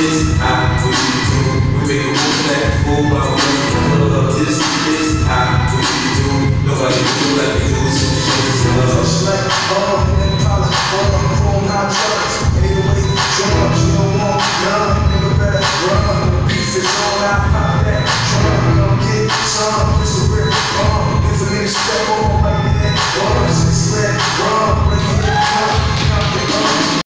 this I will do. We make a move that fool, I